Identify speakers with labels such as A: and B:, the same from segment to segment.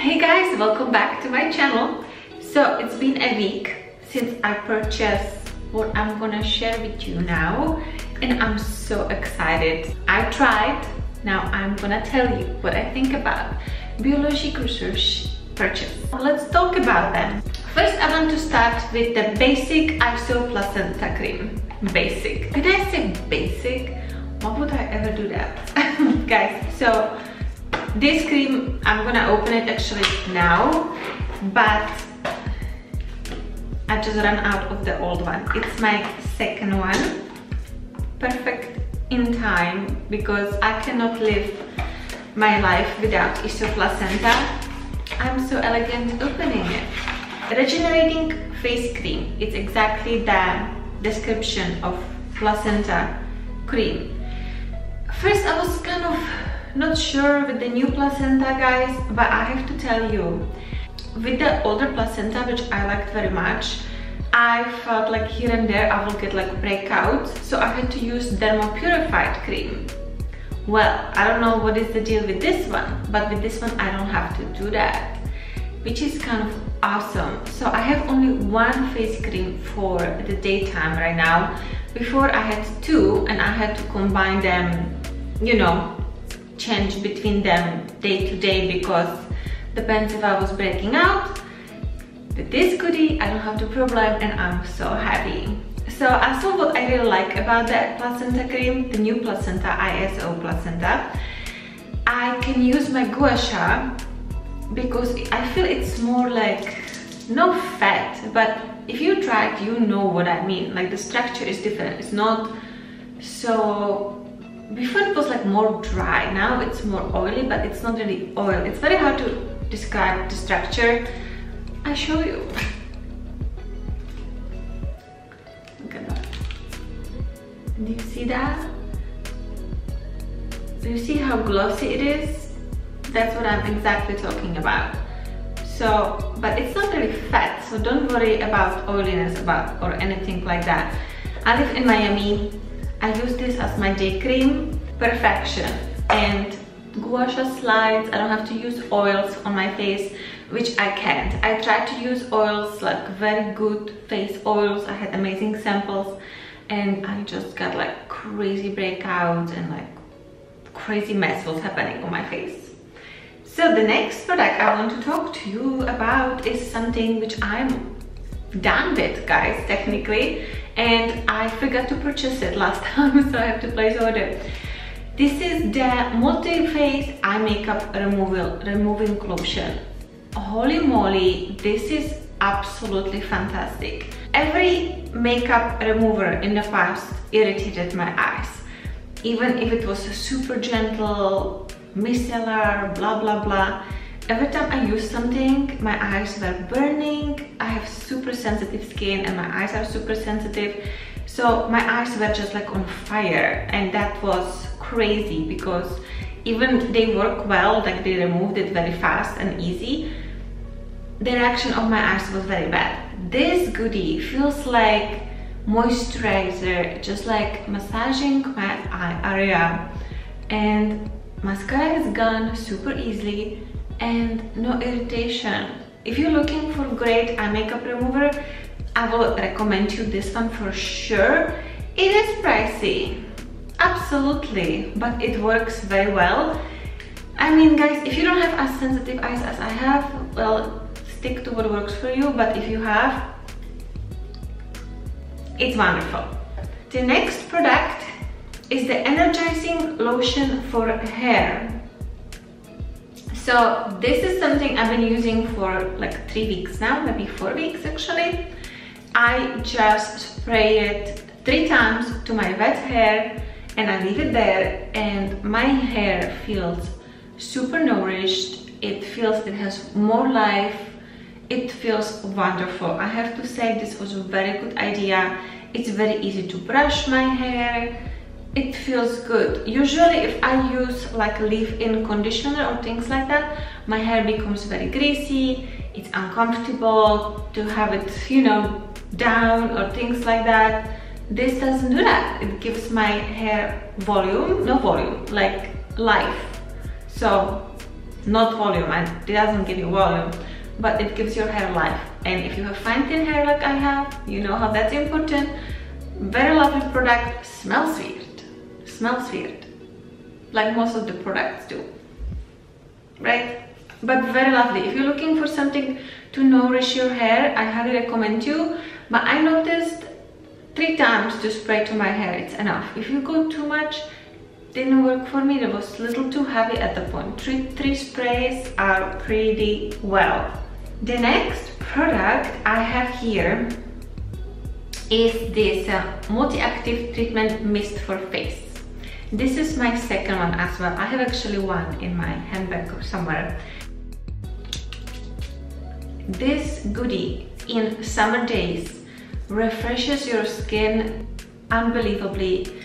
A: Hey guys, welcome back to my channel. So it's been a week since I purchased what I'm gonna share with you now and I'm so excited. I tried, now I'm gonna tell you what I think about Biologique Recherche purchase. Let's talk about them. First I want to start with the basic ISO placenta cream. Basic. Did I say basic? Why would I ever do that? Guys, so this cream, I'm gonna open it actually now, but I just ran out of the old one. It's my second one. Perfect in time because I cannot live my life without Iso placenta. I'm so elegant opening it. Regenerating face cream. It's exactly the description of placenta cream. First I was kind of not sure with the new placenta guys but I have to tell you with the older placenta which I liked very much I felt like here and there I will get like breakouts so I had to use Dermopurifiante cream. Well I don't know what is the deal with this one but with this one I don't have to do that which is kind of awesome. So I have only one face cream for the daytime right now. Before I had two and I had to combine them you know change between them day to day because depends if I was breaking out. With this goodie, I don't have the problem and I'm so happy. So I saw what I really like about the placenta cream, the new placenta, ISO placenta. I can use my gua sha because I feel it's more like, no fat, but if you try it, you know what I mean. Like the structure is different. It's not so before it was like more dry. Now it's more oily but it's not really oil. It's very hard to describe the structure. I show you. Look at that. Do you see that? Do you see how glossy it is? That's what i'm exactly talking about. So but it's not really fat so don't worry about oiliness about or anything like that. I live in miami I use this as my day cream, perfection. And gua sha slides, I don't have to use oils on my face, which I can't. I tried to use oils, like very good face oils. I had amazing samples and I just got like crazy breakouts and like crazy mess was happening on my face. So the next product I want to talk to you about is something which I'm done with guys technically and I forgot to purchase it last time so I have to place order. This is the multi-phase eye makeup removal removing lotion. Holy moly, this is absolutely fantastic. Every makeup remover in the past irritated my eyes. Even if it was a super gentle, micellar, blah blah blah every time I use something, my eyes were burning. I have super sensitive skin and my eyes are super sensitive. So my eyes were just like on fire and that was crazy because even they work well, like they removed it very fast and easy, the reaction of my eyes was very bad. This goodie feels like moisturizer, just like massaging my eye area and mascara is gone super easily and no irritation. If you're looking for great eye makeup remover, I will recommend you this one for sure. It is pricey, absolutely, but it works very well. I mean guys, if you don't have as sensitive eyes as I have, well, stick to what works for you, but if you have, it's wonderful. The next product is the Energizing Lotion for Hair. So this is something I've been using for like three weeks now, maybe four weeks actually. I just spray it three times to my wet hair and I leave it there and my hair feels super nourished. It feels it has more life. It feels wonderful. I have to say this was a very good idea. It's very easy to brush my hair it feels good. Usually if i use like leave-in conditioner or things like that my hair becomes very greasy it's uncomfortable to have it you know down or things like that. This doesn't do that. It gives my hair volume no volume like life. So not volume and it doesn't give you volume but it gives your hair life. And if you have fine thin hair like I have you know how that's important. Very lovely product smells weird smells weird. Like most of the products do. Right? But very lovely. If you're looking for something to nourish your hair I highly recommend you. But I noticed three times to spray to my hair. It's enough. If you go too much didn't work for me. It was a little too heavy at the point. Three three sprays are pretty well. The next product I have here is this uh, multi-active treatment mist for face this is my second one as well I have actually one in my handbag somewhere this goodie in summer days refreshes your skin unbelievably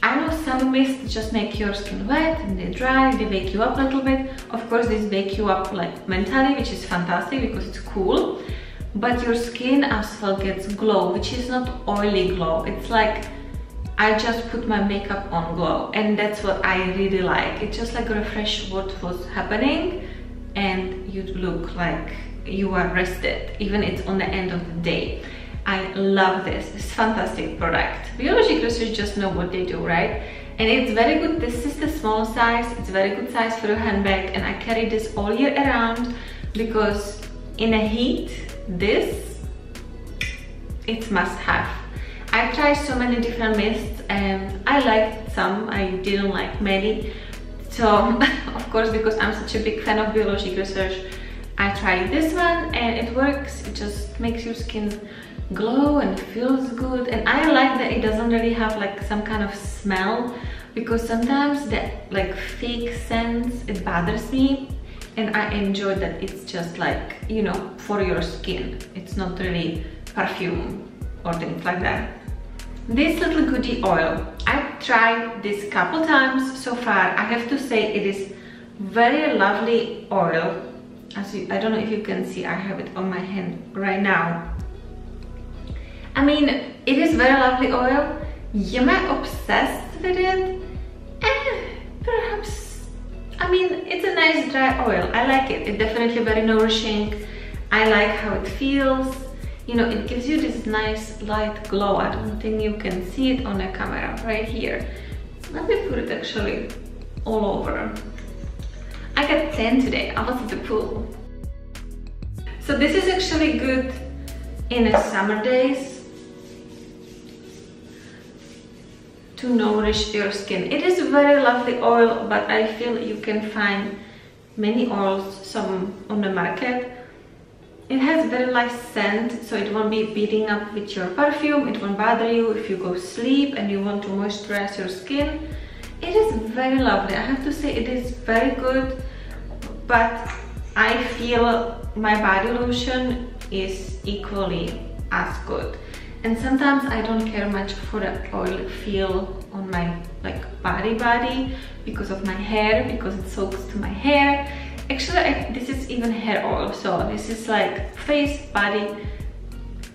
A: I know some mists just make your skin wet and they dry, they wake you up a little bit. Of course, this wake you up like mentally, which is fantastic because it's cool. But your skin as well gets glow, which is not oily glow. It's like I just put my makeup on glow and that's what I really like. It just like refresh what was happening and you look like you are rested, even it's on the end of the day. I love this. It's fantastic product. Biologique Recherche just know what they do, right? And it's very good. This is the small size. It's very good size for a handbag and I carry this all year around because in a heat, this, it's must have. I tried so many different mists and um, I liked some, I didn't like many. So, of course, because I'm such a big fan of Biologique Recherche, I tried this one and it works. It just makes your skin glow and feels good and I like that it doesn't really have like some kind of smell because sometimes the like fake scents it bothers me and I enjoy that it's just like you know for your skin it's not really perfume or things like that this little goodie oil I've tried this couple times so far I have to say it is very lovely oil as you, I don't know if you can see I have it on my hand right now I mean, it is very lovely oil. Am I obsessed with it? Eh, perhaps. I mean, it's a nice dry oil. I like it. It's definitely very nourishing. I like how it feels. You know, it gives you this nice light glow. I don't think you can see it on the camera right here. Let me put it actually all over. I got 10 today. I was at the pool. So this is actually good in the summer days to nourish your skin. It is a very lovely oil, but I feel you can find many oils, some on the market. It has very light scent, so it won't be beating up with your perfume. It won't bother you if you go sleep and you want to moisturize your skin. It is very lovely. I have to say it is very good, but I feel my body lotion is equally as good and sometimes I don't care much for the oil feel on my like body body because of my hair because it soaks to my hair actually I, this is even hair oil so this is like face body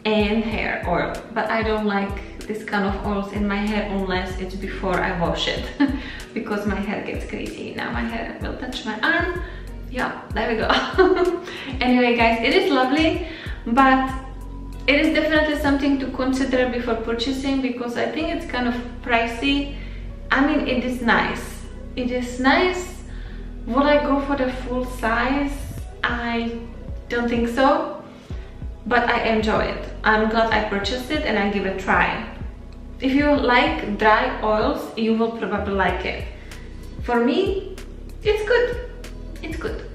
A: and hair oil but I don't like this kind of oils in my hair unless it's before I wash it because my hair gets crazy now my hair will touch my arm yeah there we go anyway guys it is lovely but it is definitely something to consider before purchasing because I think it's kind of pricey. I mean, it is nice. It is nice. Will I go for the full size? I don't think so, but I enjoy it. I'm glad I purchased it and I give it a try. If you like dry oils, you will probably like it. For me, it's good. It's good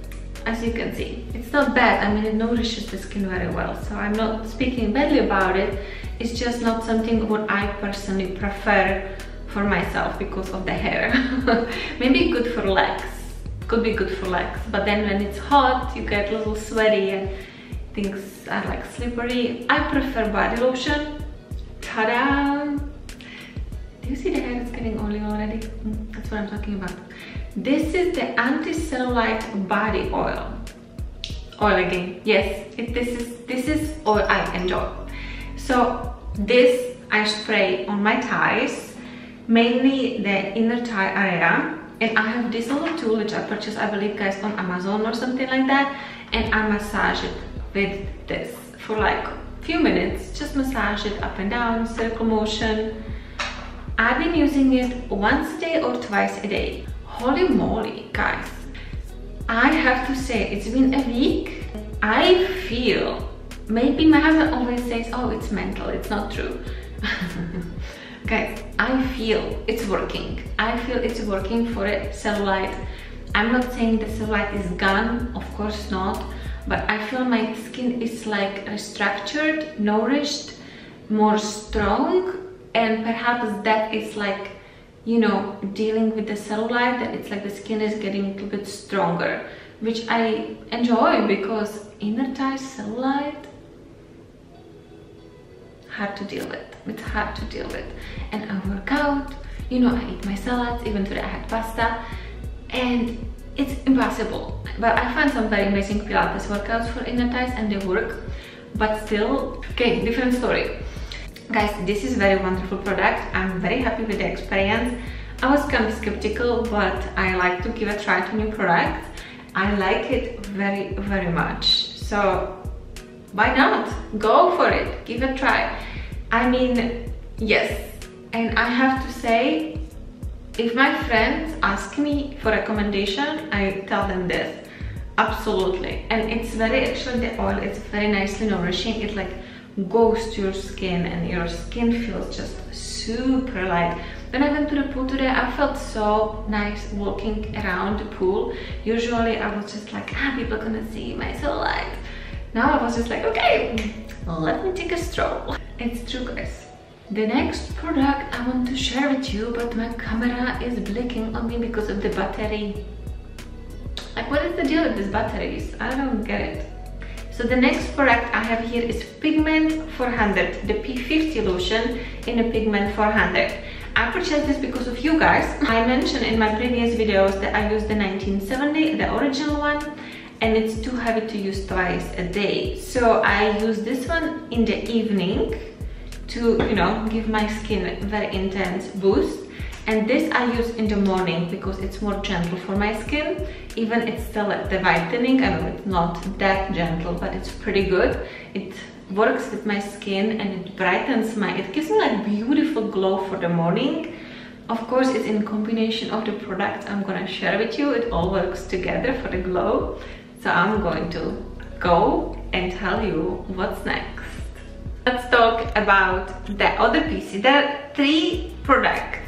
A: as you can see. It's not bad, I mean it nourishes the skin very well, so I'm not speaking badly about it. It's just not something what I personally prefer for myself because of the hair. Maybe good for legs, could be good for legs, but then when it's hot you get a little sweaty and things are like slippery. I prefer body lotion. Ta-da! Do you see the hair is getting oily already? Mm, that's what I'm talking about. This is the anti-cellulite body oil. Oil again. Yes, it, this is this is oil I enjoy. So this I spray on my thighs, mainly the inner thigh area. And I have this little tool which I purchased I believe guys on Amazon or something like that. And I massage it with this for like a few minutes. Just massage it up and down circle motion. I've been using it once a day or twice a day. Holy moly guys. I have to say it's been a week. I feel maybe my husband always says oh it's mental. It's not true guys I feel it's working. I feel it's working for a cellulite I'm not saying the cellulite is gone of course not but I feel my skin is like restructured nourished more strong and perhaps that is like you know dealing with the cellulite that it's like the skin is getting a little bit stronger which I enjoy because inner thigh cellulite hard to deal with. It's hard to deal with. And I work out you know I eat my salads even today I had pasta. And it's impossible. But I find some very amazing pilates workouts for inner thighs and they work. But still okay different story. Guys this is very wonderful product. I'm very happy with the experience. I was kind of skeptical but I like to give a try to new products. I like it very very much. So why not? Go for it. Give it a try I mean yes. And I have to say if my friends ask me for recommendation I tell them this. Absolutely. And it's very actually the oil it's very nicely nourishing. It like goes to your skin and your skin feels just super light. When I went to the pool today I felt so nice walking around the pool. Usually I was just like ah people gonna see my cellulite now I was just like okay let me take a stroll it's true guys. The next product I want to share with you but my camera is blinking on me because of the battery. Like what is the deal with these batteries? I don't get it. So the next product I have here is Pigment 400 the P50 lotion in a Pigment 400 I purchased this because of you guys. I mentioned in my previous videos that I used the 1970 the original one and it's too heavy to use twice a day. So I use this one in the evening to you know give my skin very intense boost. And this I use in the morning because it's more gentle for my skin. Even it's still the whitening I know it's not that gentle but it's pretty good. It works with my skin and it brightens my it gives me like beautiful glow for the morning. Of course it's in combination of the products I'm gonna share with you. It all works together for the glow so I'm going to go and tell you what's next. Let's talk about the other pieces. There are three products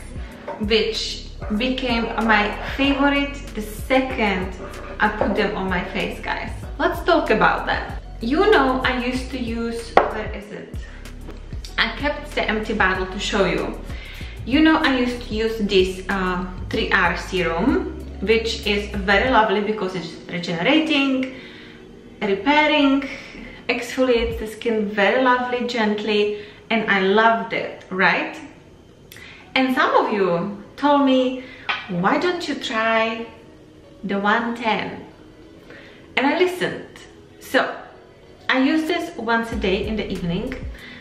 A: which became my favorite the second I put them on my face, guys. Let's talk about that. You know I used to use, where is it? I kept the empty bottle to show you. You know I used to use this uh, 3R serum which is very lovely because it's regenerating, repairing, exfoliates the skin very lovely, gently, and I loved it, right? And some of you told me, why don't you try the 110? And I listened. So, I use this once a day in the evening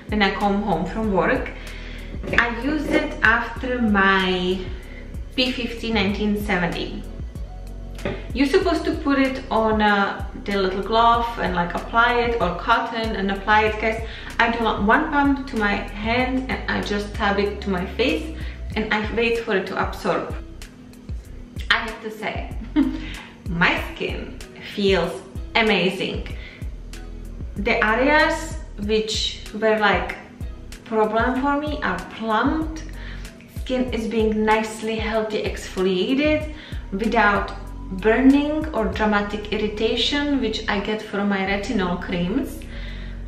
A: when I come home from work. I use it after my P50 1970 you're supposed to put it on uh, the little glove and like apply it or cotton and apply it guys. I do not one pump to my hand and I just tap it to my face and I wait for it to absorb. I have to say my skin feels amazing. The areas which were like problem for me are plumped skin is being nicely healthy exfoliated without burning or dramatic irritation which I get from my retinol creams.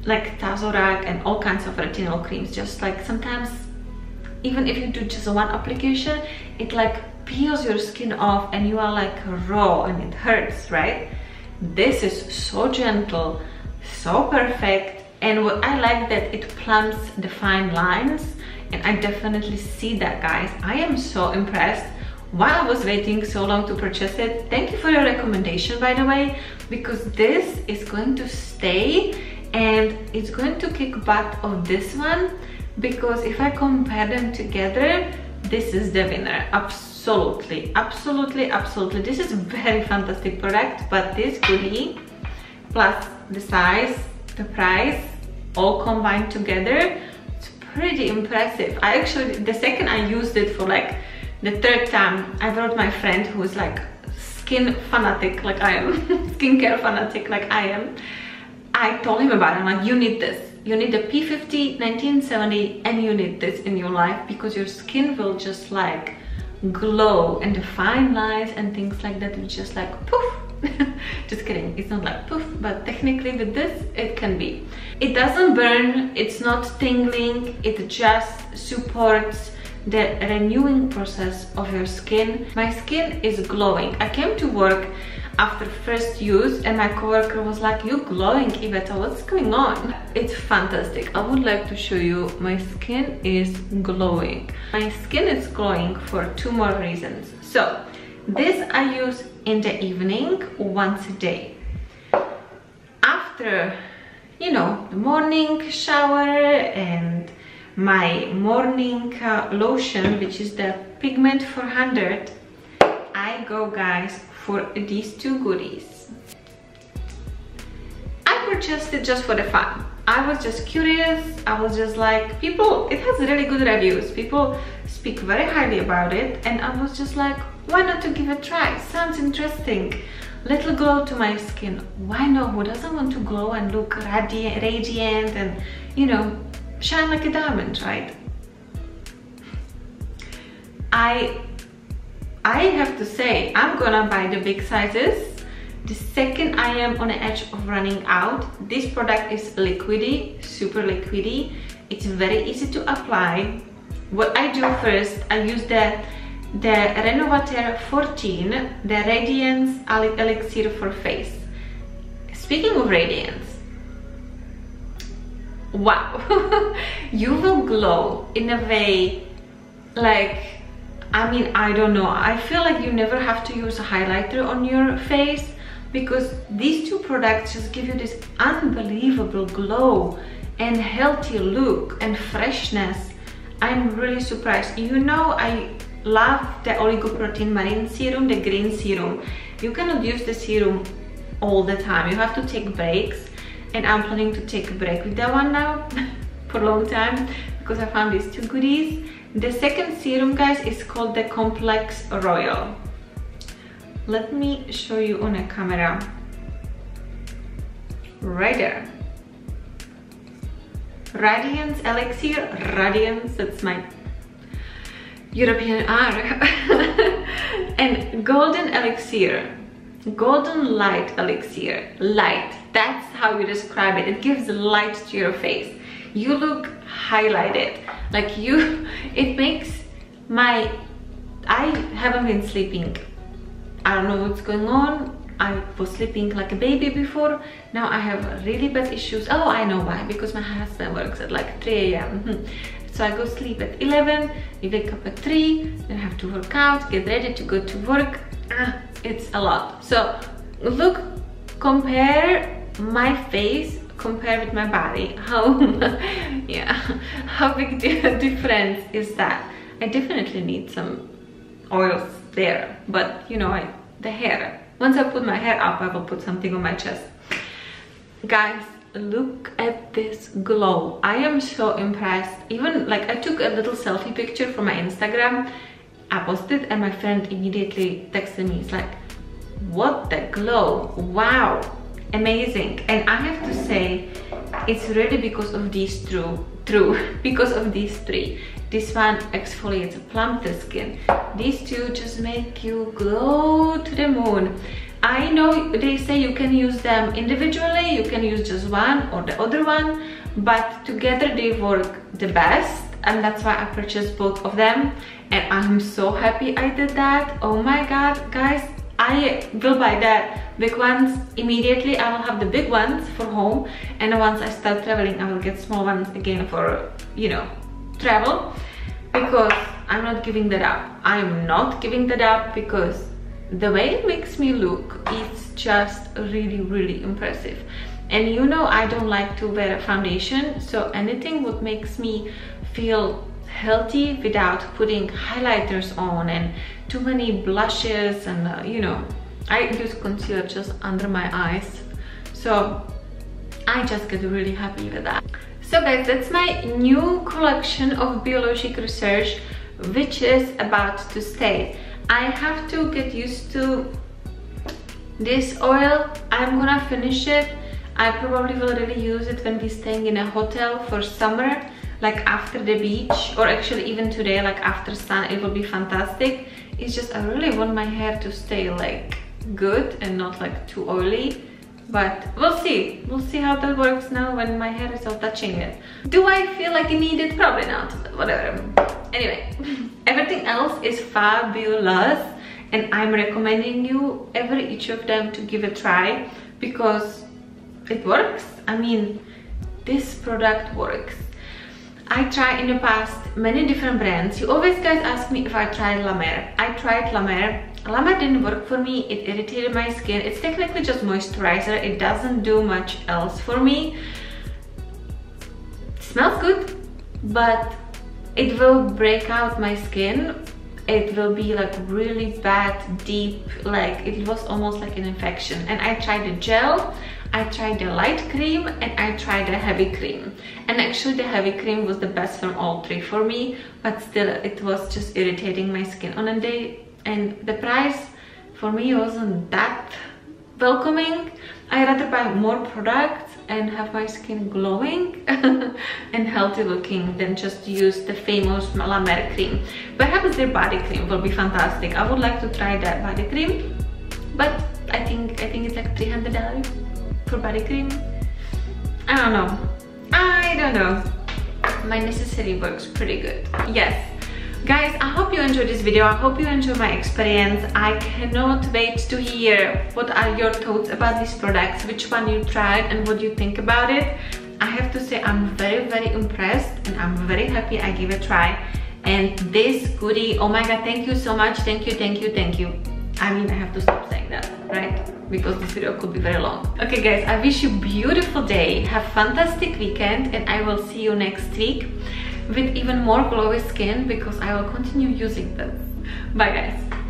A: Like Tazorac and all kinds of retinol creams. Just like sometimes even if you do just one application it like peels your skin off and you are like raw and it hurts right? This is so gentle so perfect. And what I like that it plumps the fine lines and I definitely see that guys I am so impressed while I was waiting so long to purchase it. Thank you for your recommendation, by the way, because this is going to stay and it's going to kick butt of this one because if I compare them together, this is the winner. absolutely absolutely absolutely this is very fantastic product but this goodie plus the size the price all combined together pretty impressive. I actually the second i used it for like the third time i brought my friend who's like skin fanatic like i am skincare fanatic like i am. I told him about it. I'm like you need this. You need the P50 1970 and you need this in your life because your skin will just like glow and the fine lines and things like that. Will just like poof just kidding. It's not like poof but technically with this it can be. It doesn't burn. It's not tingling. It just supports the renewing process of your skin. My skin is glowing. I came to work after first use and my coworker was like you glowing Iveta. What's going on? It's fantastic. I would like to show you. My skin is glowing. My skin is glowing for two more reasons. So this I use in the evening once a day after you know the morning shower and my morning uh, lotion which is the pigment 400 I go guys for these two goodies. I purchased it just for the fun. I was just curious. I was just like, people, it has really good reviews. People speak very highly about it. And I was just like, why not to give a try? Sounds interesting. Little glow to my skin. Why not? Who doesn't want to glow and look radiant, radiant and, you know, shine like a diamond, right? I I have to say, I'm gonna buy the big sizes. The second I am on the edge of running out, this product is liquidy, super liquidy. It's very easy to apply. What I do first, I use the the Renovateur 14, the Radiance Elixir for Face. Speaking of radiance, wow, you will glow in a way like I mean, I don't know. I feel like you never have to use a highlighter on your face because these two products just give you this unbelievable glow and healthy look and freshness. I'm really surprised. You know, I love the oligoprotein marine serum, the green serum. You cannot use the serum all the time. You have to take breaks and I'm planning to take a break with that one now for a long time because I found these two goodies the second serum, guys, is called the Complex Royal. Let me show you on a camera. Right there. Radiance Elixir. Radiance, that's my European R. and Golden Elixir. Golden Light Elixir. Light. That's how you describe it. It gives light to your face. You look highlighted like you it makes my I haven't been sleeping I don't know what's going on I was sleeping like a baby before now I have really bad issues oh I know why because my husband works at like 3 a.m. so I go sleep at 11 we wake up at 3 then I have to work out get ready to go to work. Ah, it's a lot. So look compare my face compare with my body. How yeah how big the difference is that? I definitely need some oils there but you know I, the hair. Once i put my hair up i will put something on my chest. Guys look at this glow. I am so impressed. Even like i took a little selfie picture for my instagram. I posted and my friend immediately texted me. It's like what the glow? Wow. Amazing. And i have to say it's really because of these true true because of these three. This one exfoliates plump the skin. These two just make you glow to the moon i know they say you can use them individually you can use just one or the other one but together they work the best and that's why i purchased both of them and i'm so happy i did that oh my god guys I will buy that big ones immediately. I will have the big ones for home and once I start traveling I will get small ones again for, you know, travel because I'm not giving that up. I'm not giving that up because the way it makes me look is just really, really impressive. And you know I don't like to wear a foundation so anything what makes me feel healthy without putting highlighters on and too many blushes and uh, you know I use concealer just under my eyes. So I just get really happy with that. So guys that's my new collection of Biologique Recherche which is about to stay I have to get used to this oil. I'm gonna finish it. I probably will really use it when we're staying in a hotel for summer like after the beach or actually even today like after sun it will be fantastic. It's just I really want my hair to stay like good and not like too oily but we'll see. We'll see how that works now when my hair is all touching it. Do I feel like I need it? Probably not. Whatever. Anyway everything else is fabulous. And I'm recommending you every each of them to give a try because it works. I mean this product works I tried in the past many different brands. You always guys ask me if I tried La Mer I tried La Mer La Mer didn't work for me. It irritated my skin. It's technically just moisturizer. It doesn't do much else for me. It smells good but it will break out my skin. It will be like really bad deep like it was almost like an infection. And I tried the gel I tried the light cream and I tried the heavy cream and actually the heavy cream was the best from all three for me but still it was just irritating my skin on a day and the price for me wasn't that welcoming I rather buy more products and have my skin glowing and healthy looking than just use the famous La Mer cream. Perhaps their body cream will be fantastic. I would like to try that body cream, but I think I think it's like $300 for body cream. I don't know. I don't know. My necessary works pretty good. Yes, Guys, I hope you enjoyed this video. I hope you enjoyed my experience. I cannot wait to hear what are your thoughts about these products, which one you tried and what you think about it. I have to say I'm very, very impressed and I'm very happy I gave it a try. And this goodie, oh my god, thank you so much. Thank you, thank you, thank you. I mean, I have to stop saying that, right? Because this video could be very long. Okay guys, I wish you beautiful day. Have fantastic weekend and I will see you next week with even more glowy skin because I will continue using this. Bye guys.